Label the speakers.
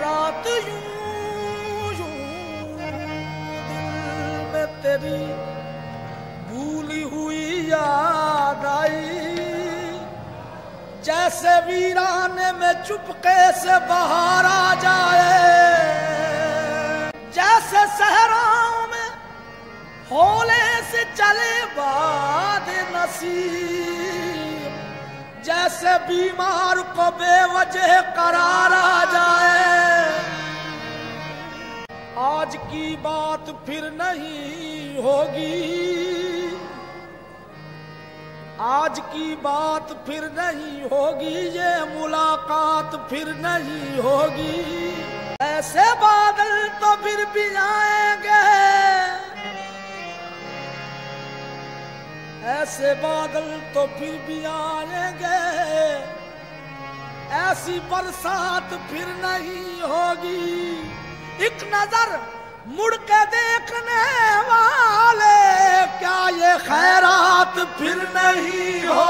Speaker 1: रात यूँ यूँ दिल में तेरी भूली हुई याद आई। जैसे वीराने में चुपके से बाहर आ जाए, जैसे सहराओं में होले से चले बाद नसीब, जैसे बीमार को बेवजह करार आज की बात फिर नहीं होगी। आज की बात फिर नहीं होगी, ये मुलाकात फिर नहीं होगी। ऐसे बादल तो फिर भी आएँगे। ऐसे बादल तो फिर भी आएँगे। ऐसी बरसात फिर नहीं होगी। एक नज़र मुड़ के देखने वाले क्या ये खैरात फिर नहीं होगी